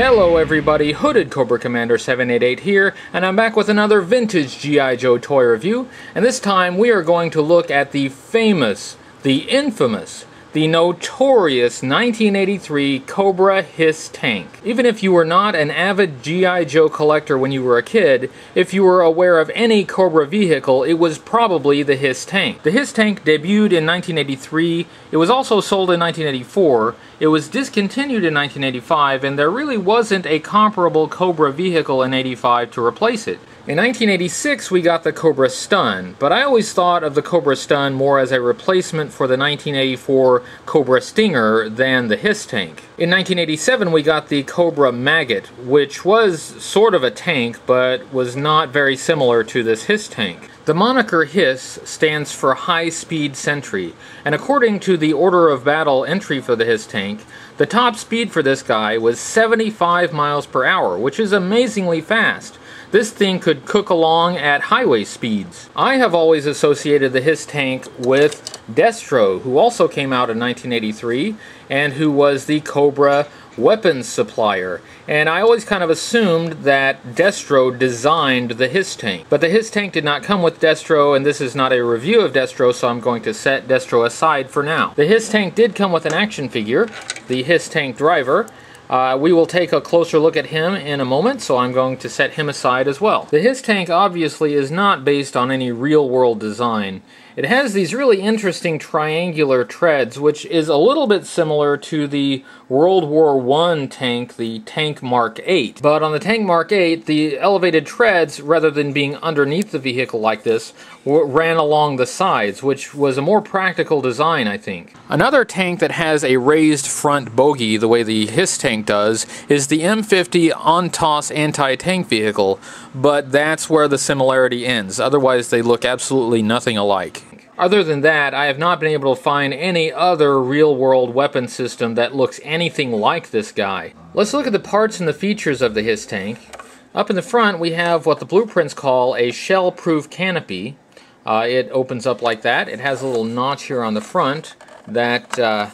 Hello everybody, Hooded Cobra Commander 788 here, and I'm back with another vintage G.I. Joe toy review, and this time we are going to look at the famous, the infamous, the notorious 1983 Cobra Hiss tank. Even if you were not an avid G.I. Joe collector when you were a kid, if you were aware of any Cobra vehicle, it was probably the Hiss tank. The Hiss tank debuted in 1983, it was also sold in 1984, it was discontinued in 1985, and there really wasn't a comparable Cobra vehicle in 85 to replace it. In 1986, we got the Cobra Stun, but I always thought of the Cobra Stun more as a replacement for the 1984 Cobra Stinger than the Hiss tank. In 1987, we got the Cobra Maggot, which was sort of a tank, but was not very similar to this Hiss tank. The moniker Hiss stands for High Speed Sentry, and according to the Order of Battle entry for the Hiss tank, the top speed for this guy was 75 miles per hour, which is amazingly fast. This thing could cook along at highway speeds. I have always associated the Hiss tank with Destro, who also came out in 1983, and who was the Cobra weapons supplier. And I always kind of assumed that Destro designed the Hiss tank. But the Hiss tank did not come with Destro, and this is not a review of Destro, so I'm going to set Destro aside for now. The Hiss tank did come with an action figure, the Hiss tank driver, uh, we will take a closer look at him in a moment, so I'm going to set him aside as well. The Hiss tank obviously is not based on any real-world design. It has these really interesting triangular treads, which is a little bit similar to the World War I tank, the Tank Mark 8. But on the Tank Mark 8, the elevated treads, rather than being underneath the vehicle like this, ran along the sides, which was a more practical design, I think. Another tank that has a raised front bogie, the way the Hiss tank does, is the M50 ONTOS anti-tank vehicle, but that's where the similarity ends. Otherwise, they look absolutely nothing alike. Other than that, I have not been able to find any other real-world weapon system that looks anything like this guy. Let's look at the parts and the features of the Hiss tank. Up in the front, we have what the blueprints call a shell-proof canopy. Uh, it opens up like that. It has a little notch here on the front that uh,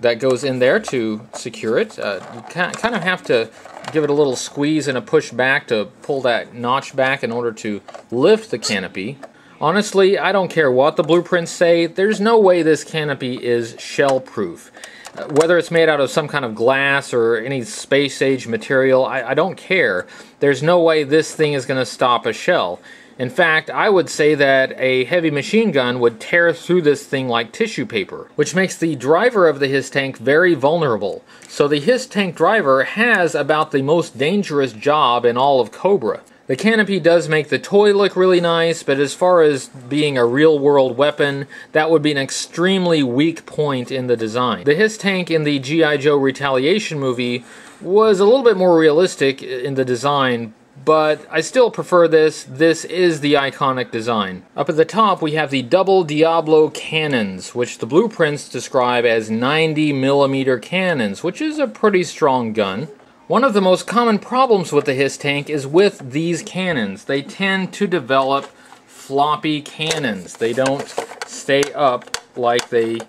that goes in there to secure it. Uh, you kind of have to give it a little squeeze and a push back to pull that notch back in order to lift the canopy. Honestly, I don't care what the blueprints say, there's no way this canopy is shell-proof. Uh, whether it's made out of some kind of glass or any space-age material, I, I don't care. There's no way this thing is going to stop a shell. In fact, I would say that a heavy machine gun would tear through this thing like tissue paper, which makes the driver of the Hiss tank very vulnerable. So the Hiss tank driver has about the most dangerous job in all of Cobra. The canopy does make the toy look really nice, but as far as being a real-world weapon, that would be an extremely weak point in the design. The Hiss tank in the G.I. Joe Retaliation movie was a little bit more realistic in the design, but I still prefer this. This is the iconic design. Up at the top, we have the double Diablo cannons, which the blueprints describe as 90 millimeter cannons, which is a pretty strong gun. One of the most common problems with the Hiss tank is with these cannons. They tend to develop floppy cannons. They don't stay up like they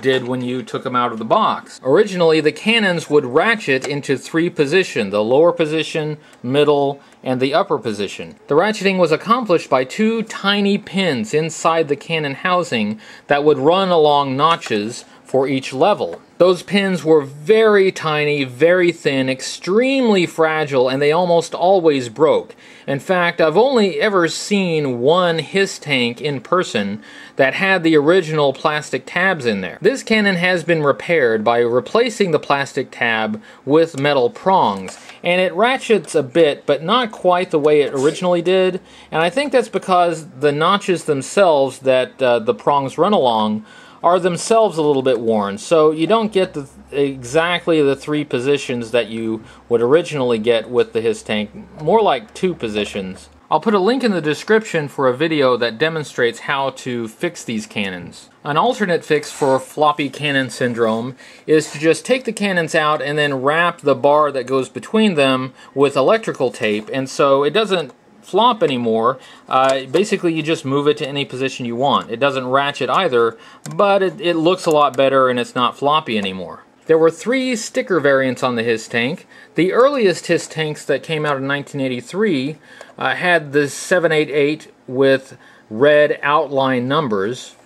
did when you took them out of the box. Originally, the cannons would ratchet into three positions, the lower position, middle, and the upper position. The ratcheting was accomplished by two tiny pins inside the cannon housing that would run along notches for each level. Those pins were very tiny, very thin, extremely fragile, and they almost always broke. In fact, I've only ever seen one Hiss tank in person that had the original plastic tabs in there. This cannon has been repaired by replacing the plastic tab with metal prongs, and it ratchets a bit, but not quite the way it originally did, and I think that's because the notches themselves that uh, the prongs run along are themselves a little bit worn. So you don't get the, exactly the three positions that you would originally get with the Hiss tank, more like two positions. I'll put a link in the description for a video that demonstrates how to fix these cannons. An alternate fix for floppy cannon syndrome is to just take the cannons out and then wrap the bar that goes between them with electrical tape and so it doesn't flop anymore. Uh, basically, you just move it to any position you want. It doesn't ratchet either, but it, it looks a lot better and it's not floppy anymore. There were three sticker variants on the Hiss tank. The earliest Hiss tanks that came out in 1983 uh, had the 788 with red outline numbers.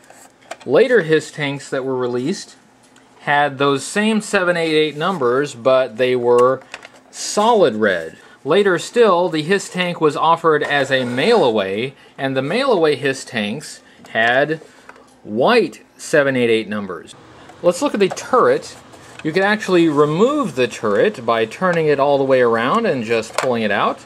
Later Hiss tanks that were released had those same 788 numbers, but they were solid red. Later still, the HISS tank was offered as a mail-away, and the mail-away HISS tanks had white 788 numbers. Let's look at the turret. You can actually remove the turret by turning it all the way around and just pulling it out.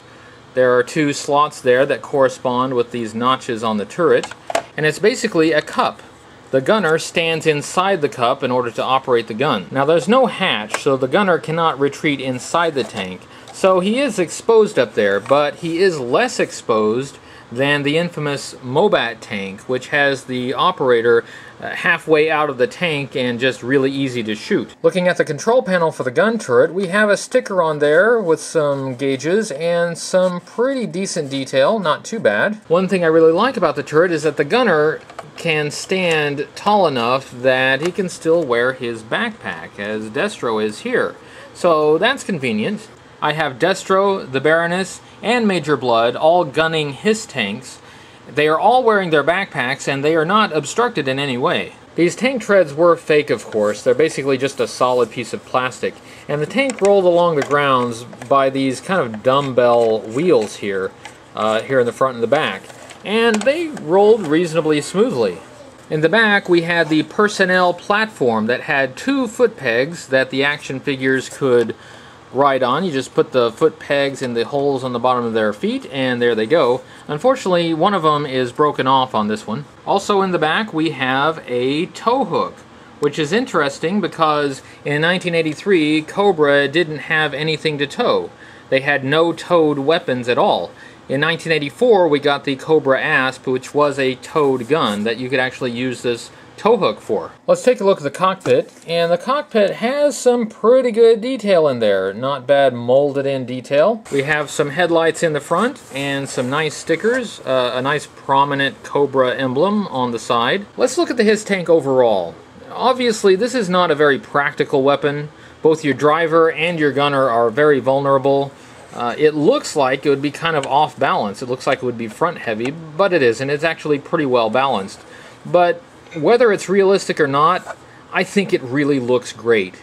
There are two slots there that correspond with these notches on the turret, and it's basically a cup. The gunner stands inside the cup in order to operate the gun. Now there's no hatch, so the gunner cannot retreat inside the tank. So he is exposed up there, but he is less exposed than the infamous Mobat tank, which has the operator uh, halfway out of the tank and just really easy to shoot. Looking at the control panel for the gun turret, we have a sticker on there with some gauges and some pretty decent detail, not too bad. One thing I really like about the turret is that the gunner can stand tall enough that he can still wear his backpack, as Destro is here. So that's convenient. I have Destro, the Baroness, and Major Blood all gunning Hiss tanks. They are all wearing their backpacks and they are not obstructed in any way. These tank treads were fake, of course. They're basically just a solid piece of plastic. And the tank rolled along the grounds by these kind of dumbbell wheels here, uh, here in the front and the back and they rolled reasonably smoothly. In the back, we had the personnel platform that had two foot pegs that the action figures could ride on. You just put the foot pegs in the holes on the bottom of their feet, and there they go. Unfortunately, one of them is broken off on this one. Also in the back, we have a tow hook, which is interesting because in 1983, Cobra didn't have anything to tow. They had no towed weapons at all. In 1984, we got the Cobra Asp, which was a towed gun that you could actually use this tow hook for. Let's take a look at the cockpit, and the cockpit has some pretty good detail in there. Not bad molded in detail. We have some headlights in the front and some nice stickers, uh, a nice prominent Cobra emblem on the side. Let's look at the Hiss tank overall. Obviously, this is not a very practical weapon. Both your driver and your gunner are very vulnerable. Uh, it looks like it would be kind of off balance. It looks like it would be front heavy, but it isn't. It's actually pretty well balanced. But whether it's realistic or not, I think it really looks great.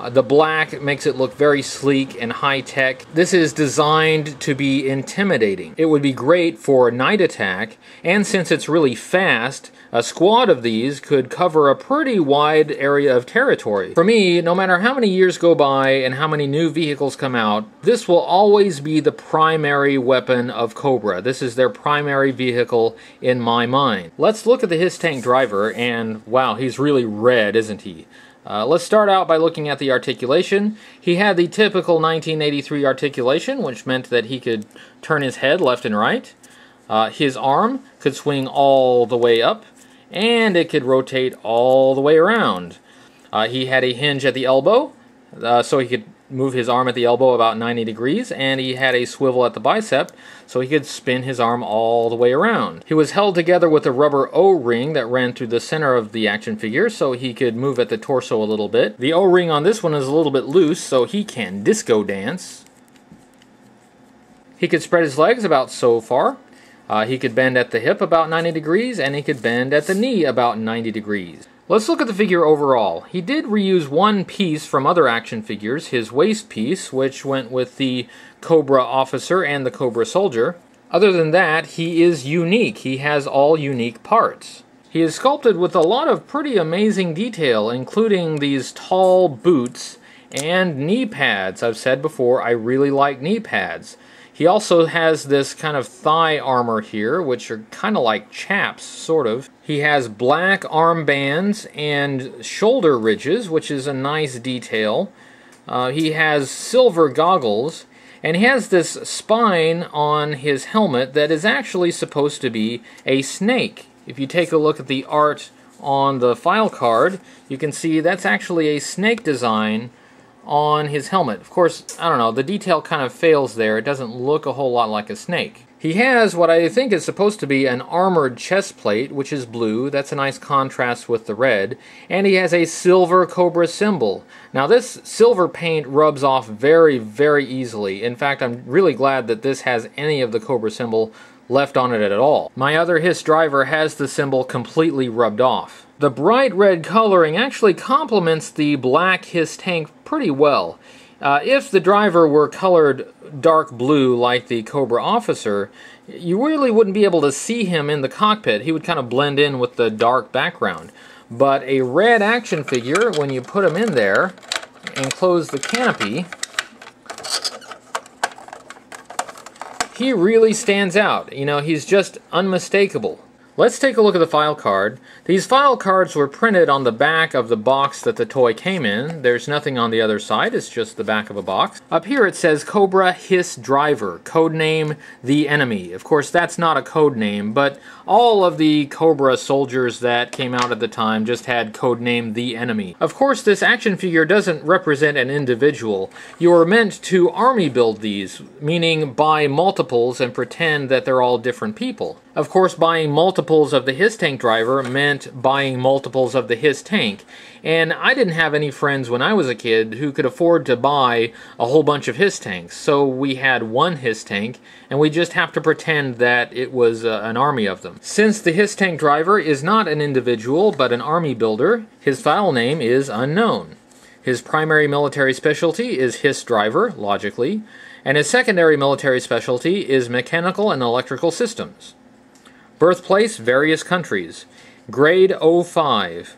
Uh, the black makes it look very sleek and high tech. This is designed to be intimidating. It would be great for a night attack, and since it's really fast, a squad of these could cover a pretty wide area of territory. For me, no matter how many years go by and how many new vehicles come out, this will always be the primary weapon of Cobra. This is their primary vehicle in my mind. Let's look at the Hiss tank driver, and wow, he's really red, isn't he? Uh, let's start out by looking at the articulation. He had the typical 1983 articulation, which meant that he could turn his head left and right. Uh, his arm could swing all the way up, and it could rotate all the way around. Uh, he had a hinge at the elbow, uh, so he could move his arm at the elbow about 90 degrees, and he had a swivel at the bicep, so he could spin his arm all the way around. He was held together with a rubber O-ring that ran through the center of the action figure, so he could move at the torso a little bit. The O-ring on this one is a little bit loose, so he can disco dance. He could spread his legs about so far. Uh, he could bend at the hip about 90 degrees, and he could bend at the knee about 90 degrees. Let's look at the figure overall. He did reuse one piece from other action figures, his waist piece, which went with the Cobra officer and the Cobra soldier. Other than that, he is unique. He has all unique parts. He is sculpted with a lot of pretty amazing detail, including these tall boots and knee pads. I've said before, I really like knee pads. He also has this kind of thigh armor here, which are kind of like chaps, sort of. He has black armbands and shoulder ridges, which is a nice detail. Uh, he has silver goggles, and he has this spine on his helmet that is actually supposed to be a snake. If you take a look at the art on the file card, you can see that's actually a snake design on his helmet. Of course, I don't know, the detail kind of fails there. It doesn't look a whole lot like a snake. He has what I think is supposed to be an armored chest plate, which is blue. That's a nice contrast with the red. And he has a silver Cobra symbol. Now, this silver paint rubs off very, very easily. In fact, I'm really glad that this has any of the Cobra symbol left on it at all. My other Hiss driver has the symbol completely rubbed off. The bright red coloring actually complements the black Hiss tank pretty well. Uh, if the driver were colored dark blue like the Cobra officer, you really wouldn't be able to see him in the cockpit. He would kind of blend in with the dark background. But a red action figure, when you put him in there and close the canopy, he really stands out. You know, he's just unmistakable. Let's take a look at the file card. These file cards were printed on the back of the box that the toy came in. There's nothing on the other side, it's just the back of a box. Up here it says Cobra Hiss Driver, codename The Enemy. Of course, that's not a code name, but all of the Cobra soldiers that came out at the time just had codename The Enemy. Of course, this action figure doesn't represent an individual. You are meant to army build these, meaning buy multiples and pretend that they're all different people. Of course, buying multiples of the Hiss Tank driver meant buying multiples of the Hiss Tank. And I didn't have any friends when I was a kid who could afford to buy a whole bunch of Hiss Tanks. So we had one Hiss Tank, and we just have to pretend that it was uh, an army of them. Since the Hiss Tank driver is not an individual, but an army builder, his file name is unknown. His primary military specialty is Hiss driver, logically, and his secondary military specialty is mechanical and electrical systems. Birthplace, various countries. Grade 05.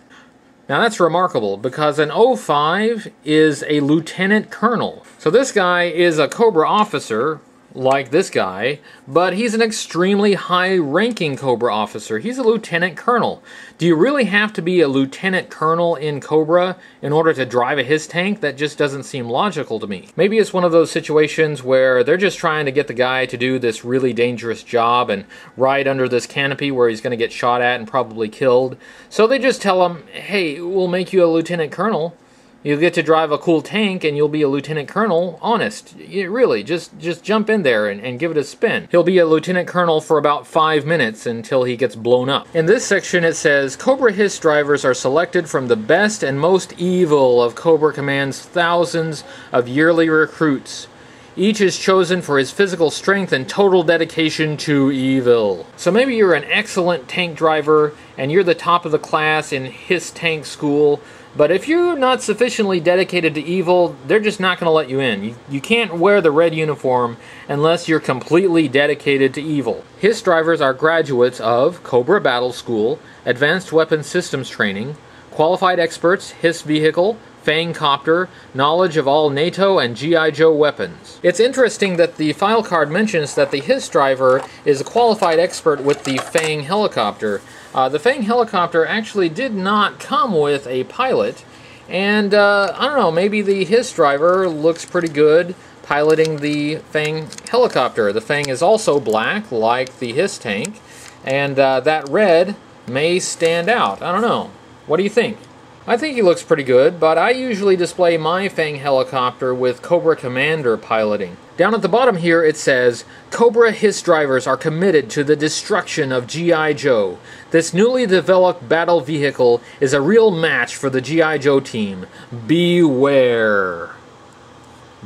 Now that's remarkable because an 05 is a lieutenant colonel. So this guy is a Cobra officer like this guy, but he's an extremely high-ranking Cobra officer. He's a lieutenant colonel. Do you really have to be a lieutenant colonel in Cobra in order to drive a Hiss tank? That just doesn't seem logical to me. Maybe it's one of those situations where they're just trying to get the guy to do this really dangerous job and ride under this canopy where he's going to get shot at and probably killed. So they just tell him, hey, we'll make you a lieutenant colonel You'll get to drive a cool tank and you'll be a lieutenant colonel. Honest. Really, just just jump in there and, and give it a spin. He'll be a lieutenant colonel for about five minutes until he gets blown up. In this section it says, Cobra Hiss drivers are selected from the best and most evil of Cobra Command's thousands of yearly recruits. Each is chosen for his physical strength and total dedication to evil. So maybe you're an excellent tank driver and you're the top of the class in Hiss tank school, but if you're not sufficiently dedicated to evil, they're just not going to let you in. You, you can't wear the red uniform unless you're completely dedicated to evil. Hiss drivers are graduates of Cobra Battle School, Advanced Weapons Systems Training, Qualified Experts, Hiss Vehicle, Fang Copter, knowledge of all NATO and G.I. Joe weapons. It's interesting that the file card mentions that the Hiss driver is a qualified expert with the Fang helicopter. Uh, the Fang helicopter actually did not come with a pilot, and uh, I don't know, maybe the Hiss driver looks pretty good piloting the Fang helicopter. The Fang is also black, like the Hiss tank, and uh, that red may stand out. I don't know. What do you think? I think he looks pretty good, but I usually display my Fang helicopter with Cobra Commander piloting. Down at the bottom here it says, Cobra Hiss drivers are committed to the destruction of G.I. Joe. This newly developed battle vehicle is a real match for the G.I. Joe team. Beware.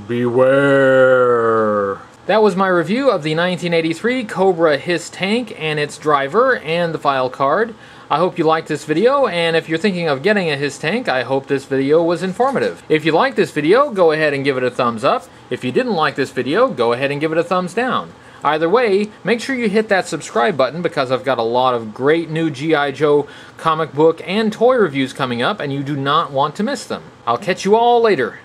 Beware. That was my review of the 1983 Cobra Hiss tank and its driver and the file card. I hope you liked this video, and if you're thinking of getting a Hiss tank, I hope this video was informative. If you liked this video, go ahead and give it a thumbs up. If you didn't like this video, go ahead and give it a thumbs down. Either way, make sure you hit that subscribe button because I've got a lot of great new G.I. Joe comic book and toy reviews coming up, and you do not want to miss them. I'll catch you all later.